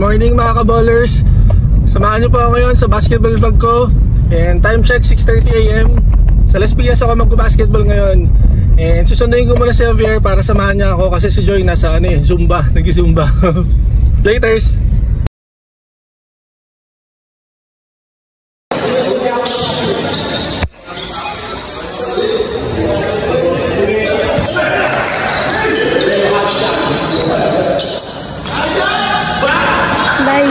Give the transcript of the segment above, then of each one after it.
morning mga kaballers. Samahan niyo po ako ngayon sa basketball vlog ko. And time check 6.30am Sa Las Piñas ako mag-basketball ngayon. And susunduin ko muna si Javier para samahan niya ako Kasi si Joy nasa ano eh, Zumba, nag-Zumba. Laters!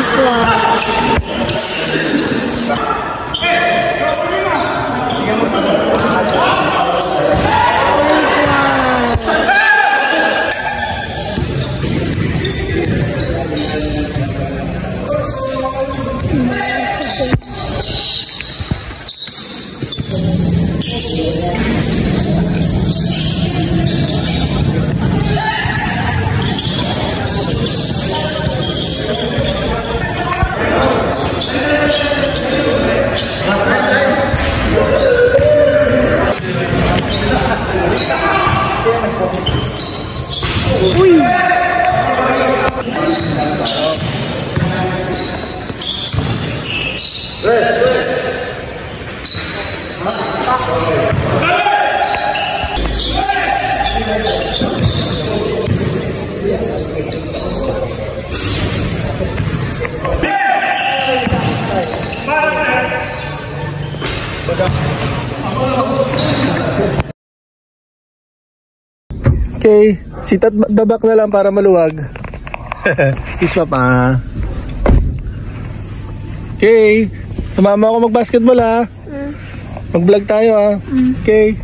是 Okay, sit at the back na lang para maluwag. Isma pa. Okay, sumama ako mag-basketball ha. Mag-vlog tayo ha. Okay.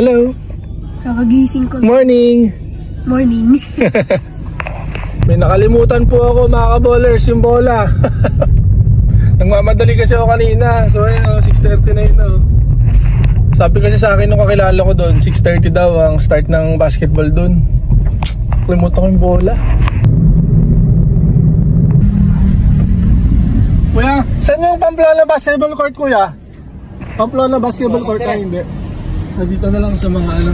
Hello. Kakagising ko. Morning. Morning. May nakalimutan po ako mga kaballers yung bola. Nagmamadali kasi ako kanina. So ayun, oh, 6.30 na yun. Oh. Sabi kasi sa akin nung kakilala ko doon, 6.30 daw ang start ng basketball doon. Kalimutan ko yung bola. Kuya, saan yung Pamplona basketball court kuya? Pamplona basketball court ay hindi. Nandito na lang sa mga ano.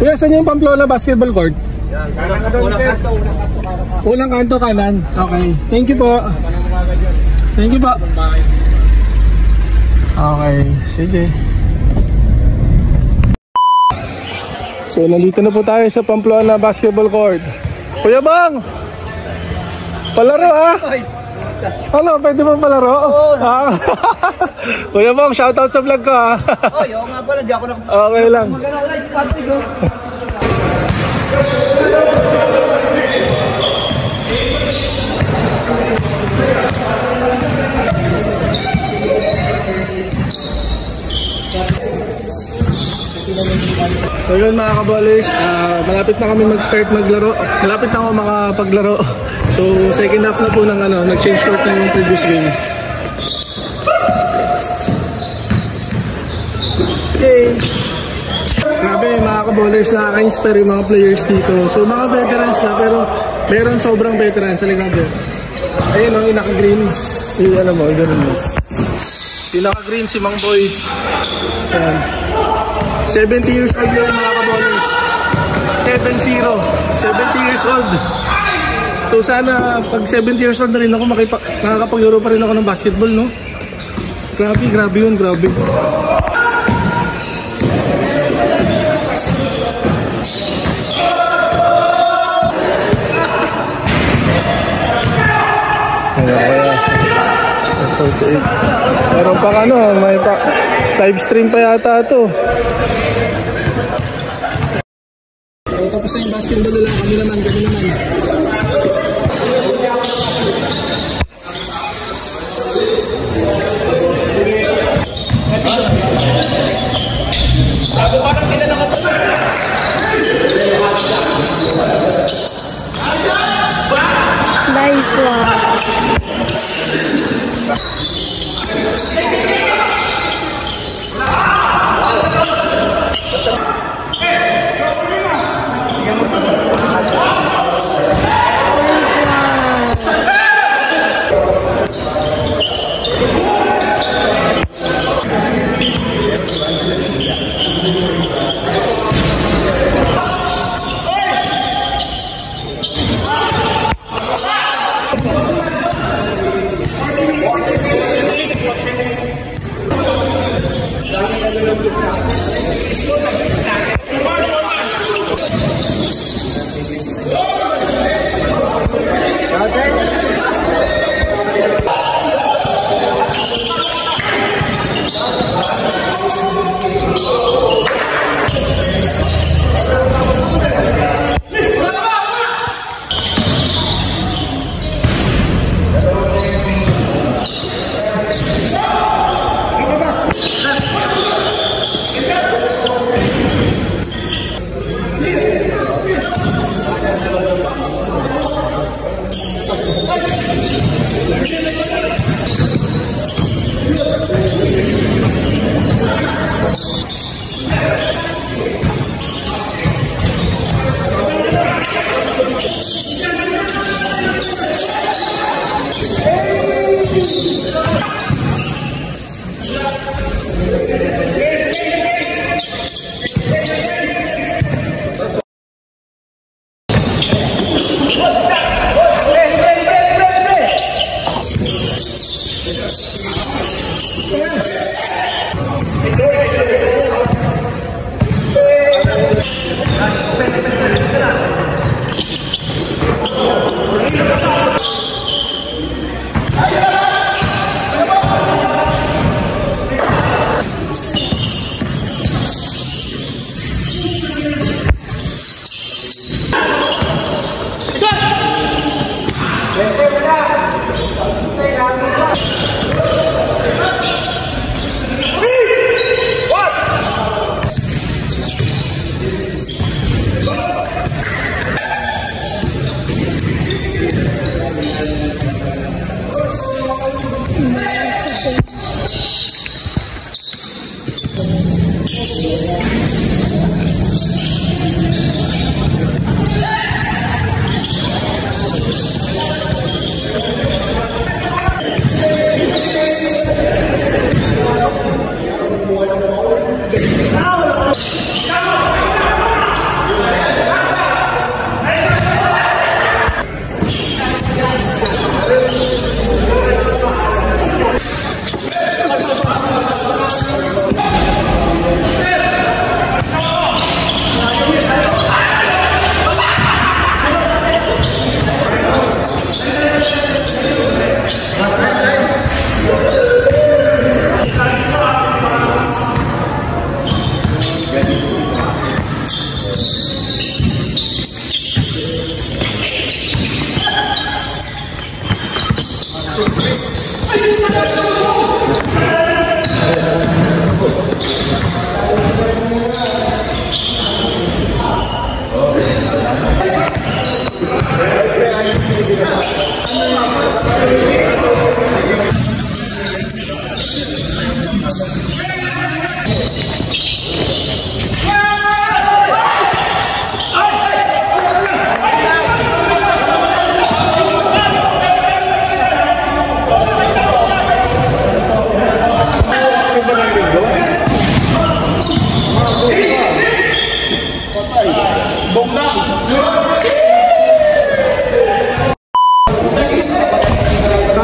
Kuya, saan yung Pamplona basketball court? Unang kanto, unang kanto. Unang kanto kanan. Okay. Thank you po. Thank you po. Okay, sige. So, nandito na po tayo sa Pamplona Basketball Court. Kuya Bang! Palaro ha? Ano, pwede mo palaro? Oo. Ah. Kuya Bang, shoutout sa vlog ko ha. Oo nga pala, di ako na... Okay lang. Magano na, spotty So yun mga kabolis, ah, malapit na kami mag-start maglaro. Malapit na ako makapaglaro. So second half na po ng ano, nag-change court na yung previous game. Okay. Grabe mga kabolers, nakaka-inspire yung mga players dito. So mga veterans na pero meron sobrang veterans sa Liga Ayun o, yung naka-green. Yung ano mo, ganun mo. Yung naka-green si Mang Boy. Ayan. 70 years old yun mga kaboners. 7-0 70 years old. So sana pag 70 years old na rin ako makipa, nakakapaglaro pa rin ako ng basketball no? Grabe grabe yun grabe Meron pa ano, may pa live stream pa yata to. Tapos na yung basketball nila, kami naman,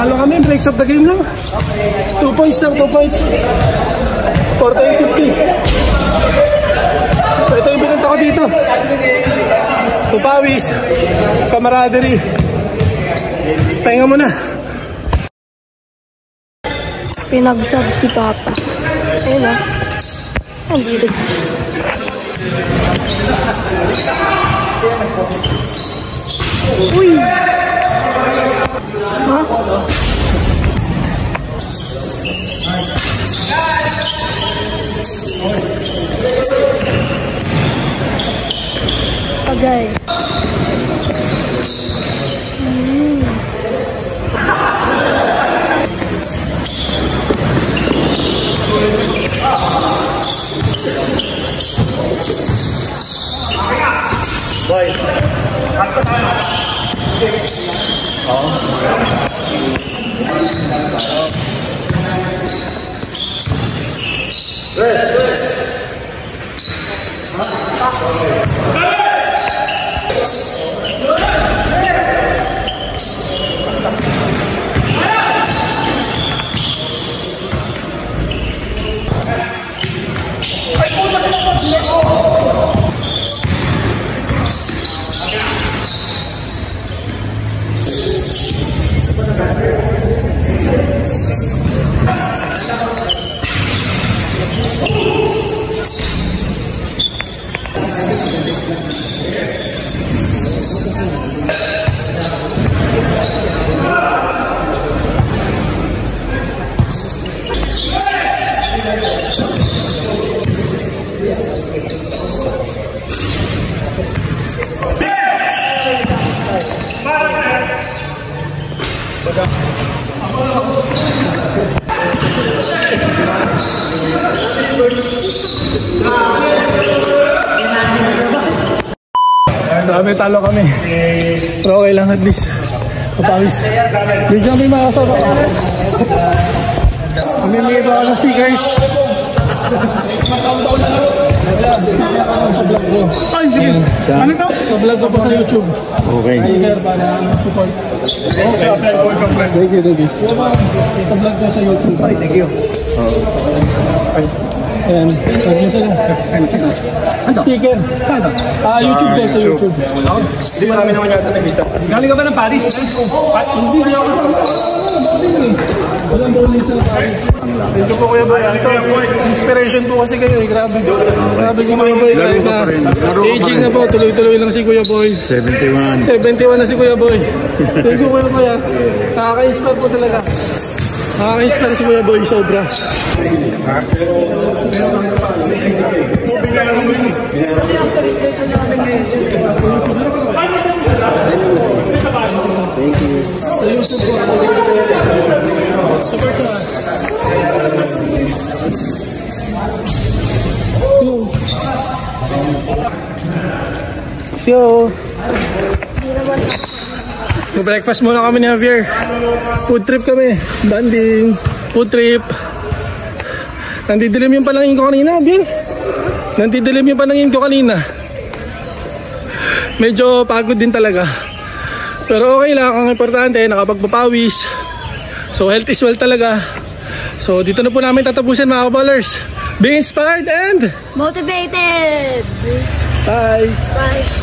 Talo kami, breaks of the game lang. 2 points lang, 2 points. 48-50. Ito yung binunta ko dito. Tupawis. Camaraderie. Pahinga mo na. Pinagsab si Papa. Ayun ah. Andito. Uy! Ha? Good. Grabe, talo kami. Pero okay lang at least. Papawis. Medyo kami makasama. Mamimigay pa ako ng stickers. Sa vlog ko. Ay, sige. Ano to? Sa vlog ko pa sa YouTube. Okay. Tiger para support. Okay. Thank you, thank you. Sa vlog ko sa YouTube. Ay, thank you. Ayan, thank you sila. Sticker. Saan? Ah, YouTube ko sa YouTube. Hindi marami naman yata nag-vista. Galing ka ba ng Paris? Hindi, hindi ako. Walang bowling sa Paris. Ito po Kuya Boy. Ito, inspiration po kasi kayo eh. Grabe. Grabe ko Kuya Boy. Laro Kahit ka na aging na po. Tuloy-tuloy lang si Kuya Boy. 71. 71 na si Kuya Boy. Thank you Kuya Boy. ah. Nakaka-inspire po talaga. Nakaka-inspire si Kuya Boy. Sobra. So, breakfast muna kami ni Javier. Food trip kami. Banding. Food trip. Nandidilim yung panangin ko kanina, Javier. Nandidilim yung panangin ko kanina. Medyo pagod din talaga. Pero okay lang. Ang importante, nakapagpapawis. So, health is well talaga. So, dito na po namin tatapusin mga kaballers. Be inspired and Motivated! bye! Bye!